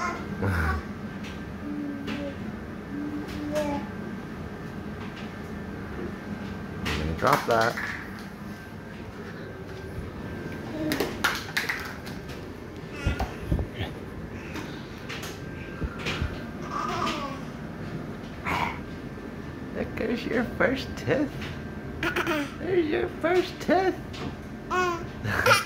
I'm gonna drop that. There goes your first tooth. There's your first tooth. Uh.